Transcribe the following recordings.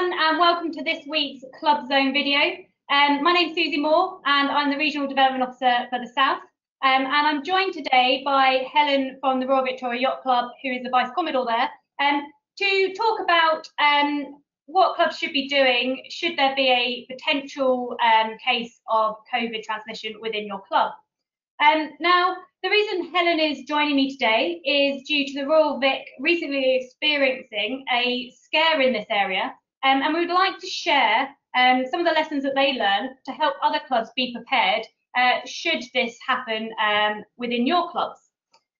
everyone and welcome to this week's Club Zone video. Um, my name's Susie Moore and I'm the Regional Development Officer for the South. Um, and I'm joined today by Helen from the Royal Victoria Yacht Club, who is the Vice Commodore there, um, to talk about um, what clubs should be doing should there be a potential um, case of COVID transmission within your club. Um, now, the reason Helen is joining me today is due to the Royal Vic recently experiencing a scare in this area, um, and we would like to share um, some of the lessons that they learned to help other clubs be prepared uh, should this happen um, within your clubs.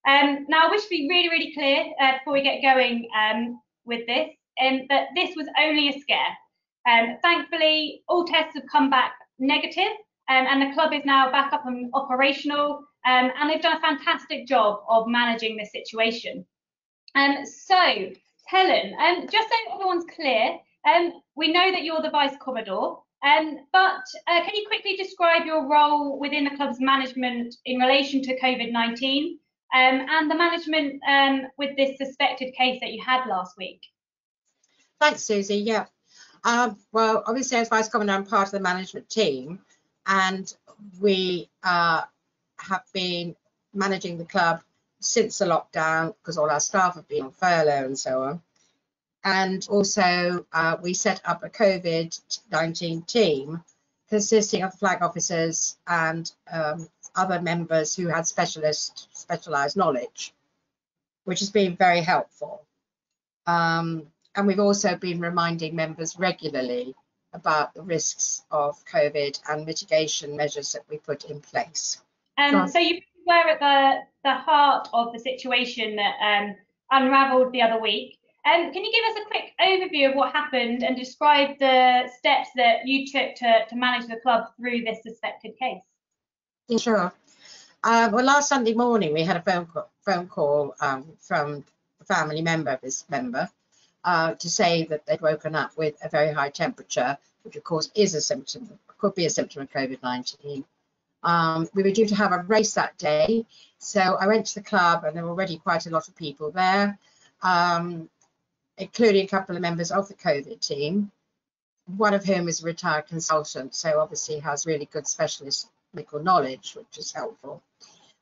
Um, now, I wish to be really, really clear uh, before we get going um, with this, that this was only a scare. thankfully, all tests have come back negative, um, and the club is now back up and operational, um, and they've done a fantastic job of managing this situation. Um, so, Helen, um, just so everyone's clear, um, we know that you're the Vice Commodore, um, but uh, can you quickly describe your role within the club's management in relation to COVID-19 um, and the management um, with this suspected case that you had last week? Thanks, Susie. Yeah. Um, well, obviously, as Vice Commodore, I'm part of the management team and we uh, have been managing the club since the lockdown because all our staff have been on furlough and so on. And also, uh, we set up a COVID-19 team consisting of flag officers and um, other members who had specialist specialized knowledge, which has been very helpful. Um, and we've also been reminding members regularly about the risks of COVID and mitigation measures that we put in place. Um, so you were at the, the heart of the situation that um, unravelled the other week. Um, can you give us a quick overview of what happened and describe the steps that you took to, to manage the club through this suspected case? Sure. Uh, well, last Sunday morning we had a phone call, phone call um, from a family member of this member uh, to say that they'd woken up with a very high temperature, which of course is a symptom, could be a symptom of COVID-19. Um, we were due to have a race that day, so I went to the club and there were already quite a lot of people there, um, including a couple of members of the COVID team, one of whom is a retired consultant, so obviously has really good specialist medical knowledge, which is helpful.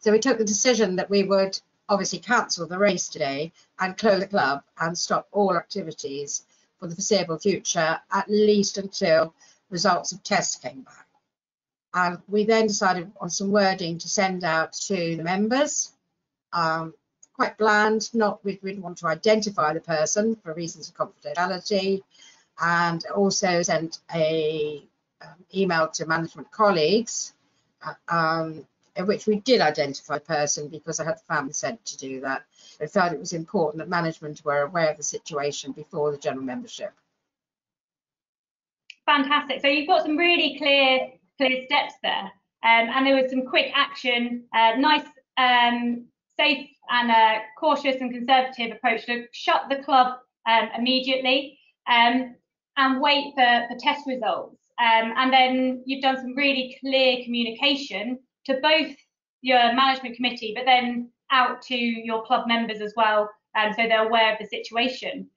So we took the decision that we would obviously cancel the race today and close the club and stop all activities for the foreseeable future, at least until results of tests came back. And we then decided on some wording to send out to the members, um, quite bland, not we didn't want to identify the person for reasons of confidentiality, and also sent a um, email to management colleagues uh, um, in which we did identify a person because I had the family sent to do that. I felt it was important that management were aware of the situation before the general membership. Fantastic. So you've got some really clear clear steps there, um, and there was some quick action, uh, nice, um, safe and a cautious and conservative approach to shut the club um, immediately um, and wait for, for test results. Um, and then you've done some really clear communication to both your management committee, but then out to your club members as well, um, so they're aware of the situation.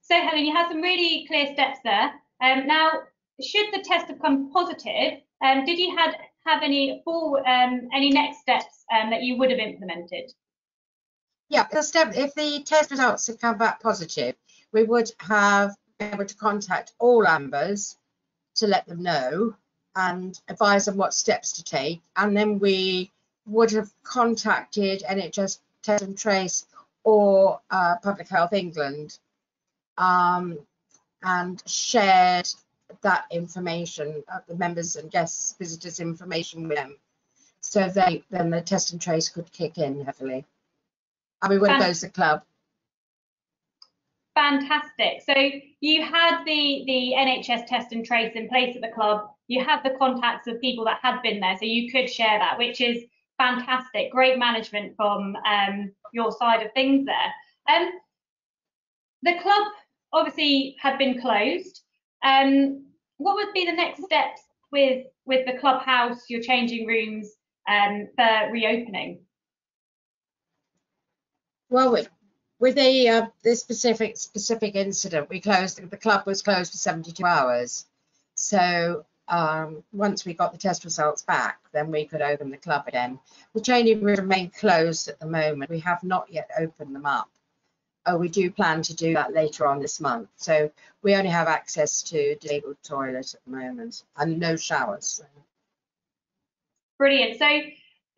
So Helen, you had some really clear steps there. Um, now, should the test have come positive, um, did you had, have any full, um, any next steps um, that you would have implemented? Yeah, if the test results had come back positive, we would have been able to contact all members to let them know and advise them what steps to take. And then we would have contacted NHS Test and Trace or uh, Public Health England um, and shared that information, uh, the members and guests, visitors information with them. So they then the test and trace could kick in heavily. And we would close the club. Fantastic. So you had the, the NHS test and trace in place at the club. You had the contacts of people that had been there, so you could share that, which is fantastic. Great management from um, your side of things there. Um, the club obviously had been closed. Um, what would be the next steps with with the clubhouse, your changing rooms, um, for reopening? Well, with the uh, this specific specific incident, we closed. The club was closed for 72 hours. So um, once we got the test results back, then we could open the club again. The training remain closed at the moment. We have not yet opened them up. Oh, we do plan to do that later on this month. So we only have access to disabled toilets at the moment and no showers. Brilliant. So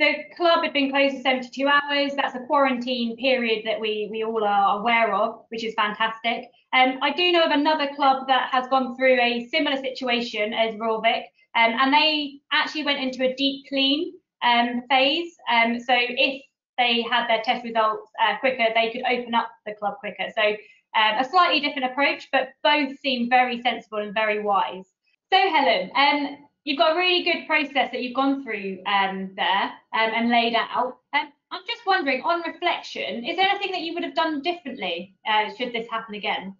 the club had been closed for 72 hours. That's a quarantine period that we, we all are aware of, which is fantastic. Um, I do know of another club that has gone through a similar situation as Royal Vic, um, and they actually went into a deep clean um, phase. Um, so if they had their test results uh, quicker, they could open up the club quicker. So um, a slightly different approach, but both seem very sensible and very wise. So Helen, um, you've got a really good process that you've gone through um, there um, and laid out. Um, I'm just wondering, on reflection, is there anything that you would have done differently uh, should this happen again?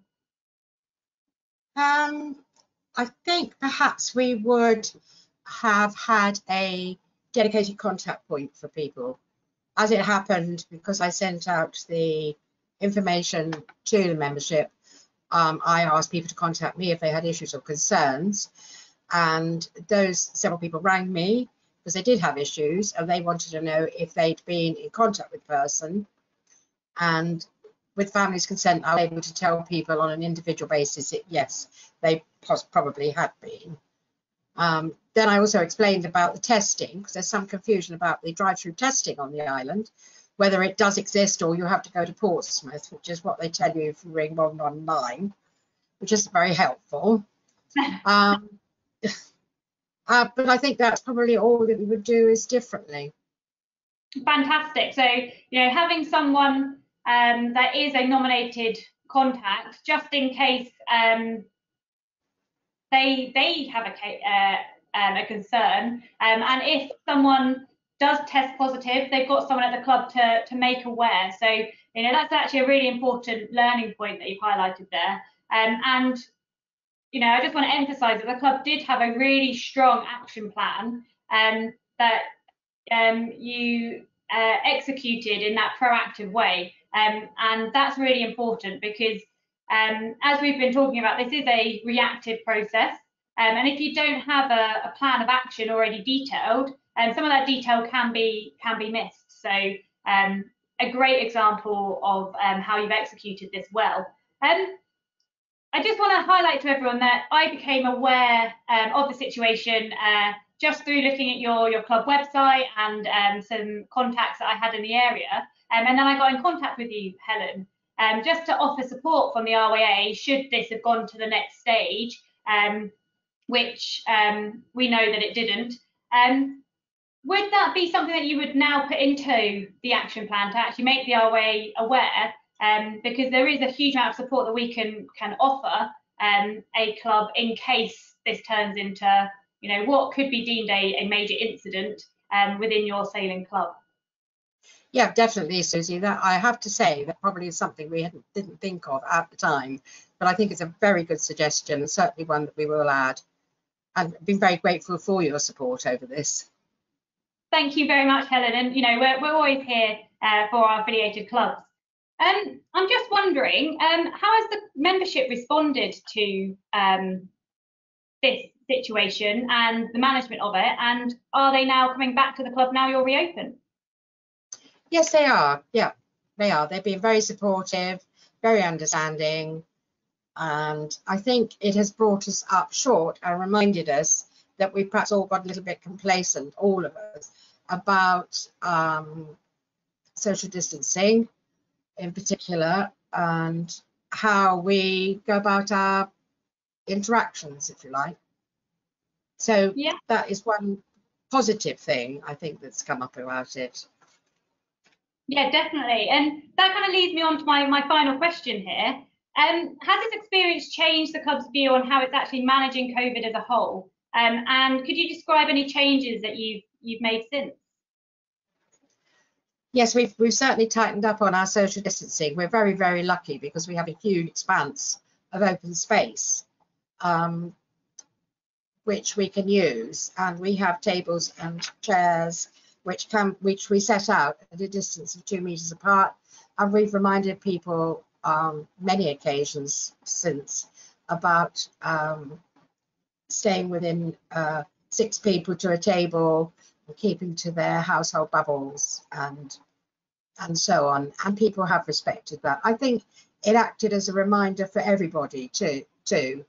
Um, I think perhaps we would have had a dedicated contact point for people. As it happened, because I sent out the information to the membership, um, I asked people to contact me if they had issues or concerns and those several people rang me because they did have issues and they wanted to know if they'd been in contact with the person. And with family's consent I was able to tell people on an individual basis that yes they probably had been. Um, then I also explained about the testing because there's some confusion about the drive-through testing on the island whether it does exist or you have to go to Portsmouth which is what they tell you if you ring 119 which is very helpful. Um, uh, but I think that's probably all that we would do is differently. Fantastic. So, you know, having someone um, that is a nominated contact, just in case um, they they have a uh, um, a concern, um, and if someone does test positive, they've got someone at the club to to make aware. So, you know, that's actually a really important learning point that you've highlighted there. Um, and you know, I just want to emphasise that the club did have a really strong action plan um, that um, you uh, executed in that proactive way. Um, and that's really important because, um, as we've been talking about, this is a reactive process. Um, and if you don't have a, a, plan of action already detailed, um, some of that detail can be can be missed. So a great example of how you've executed this well. Um, I just want to highlight to everyone that I became aware um, of the situation uh, just through looking at your, your club website and um, some contacts that I had in the area. Um, and then I got in contact with you, Helen, um, just to offer support from the RYA should this have gone to the next stage, um, which um, we know that it didn't. would that be something that you would now put into the action plan to actually make the RYA aware um, because there is a huge amount of support that we can can offer um, a club in case this turns into you know what could be deemed a, a major incident um, within your sailing club. Yeah, definitely, Susie. That I have to say that probably is something we hadn't, didn't think of at the time, but I think it's a very good suggestion and certainly one that we will add. And been very grateful for your support over this. Thank you very much, Helen. And you know we're we're always here uh, for our affiliated clubs. Um, I'm just wondering, um, how has the membership responded to um, this situation and the management of it? And are they now coming back to the club now you're reopened? Yes, they are. Yeah, they are. They've been very supportive, very understanding. And I think it has brought us up short and reminded us that we perhaps all got a little bit complacent, all of us, about um, social distancing in particular and how we go about our interactions, if you like. So yeah. that is one positive thing I think that's come up about it. Yeah, definitely. And that kind of leads me on to my, my final question here. Um, has this experience changed the club's view on how it's actually managing COVID as a whole? Um, and could you describe any changes that you've you've made since? Yes, we've we've certainly tightened up on our social distancing. We're very very lucky because we have a huge expanse of open space, um, which we can use, and we have tables and chairs which can which we set out at a distance of two meters apart, and we've reminded people on many occasions since about um, staying within uh, six people to a table keeping to their household bubbles and and so on. And people have respected that. I think it acted as a reminder for everybody too, too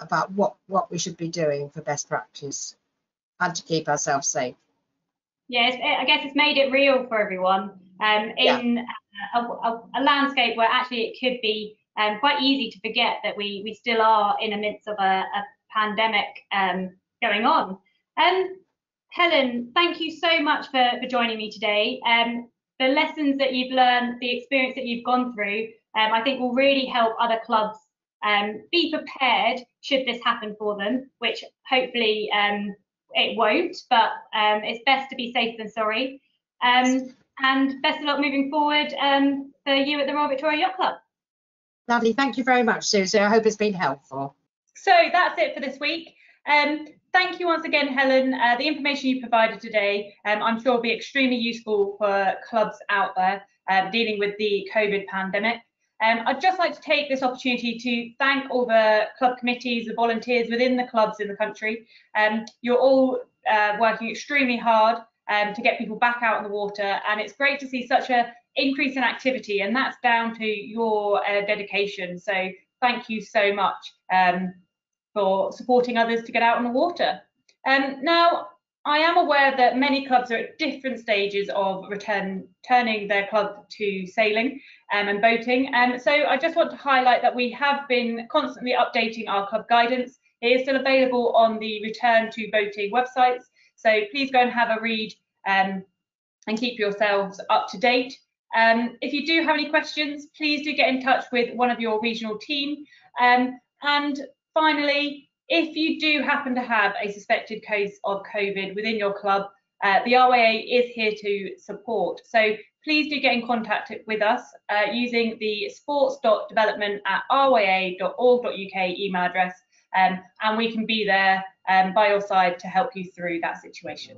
about what, what we should be doing for best practice and to keep ourselves safe. Yes, I guess it's made it real for everyone um, in yeah. a, a, a, landscape where actually it could be um, quite easy to forget that we, we still are in the midst of a, a pandemic um, going on. Um, Helen, thank you so much for, for joining me today. Um, the lessons that you've learned, the experience that you've gone through, um, I think will really help other clubs um, be prepared should this happen for them, which hopefully um, it won't, but um, it's best to be safe than sorry. Um, and best of luck moving forward um, for you at the Royal Victoria Yacht Club. Lovely, thank you very much, Susie. I hope it's been helpful. So that's it for this week. Um, thank you once again, Helen. Uh, the information you provided today, um, I'm sure will be extremely useful for clubs out there uh, dealing with the COVID pandemic. Um, I'd just like to take this opportunity to thank all the club committees, the volunteers within the clubs in the country. Um, you're all uh, working extremely hard um, to get people back out on the water, and it's great to see such a increase in activity, and that's down to your uh, dedication. So thank you so much um, for supporting others to get out on the water. Um, now, I am aware that many clubs are at different stages of return, turning their club to sailing um, and boating. Um, so I just want to highlight that we have been constantly updating our club guidance. It is still available on the Return to Boating websites. So please go and have a read um, and keep yourselves up to date. Um, if you do have any questions, please do get in touch with one of your regional team. Um, and finally, if you do happen to have a suspected case of COVID within your club, uh, the RYA is here to support. So please do get in contact with us uh, using the sports.development at rya.org.uk email address, um, and we can be there um, by your side to help you through that situation.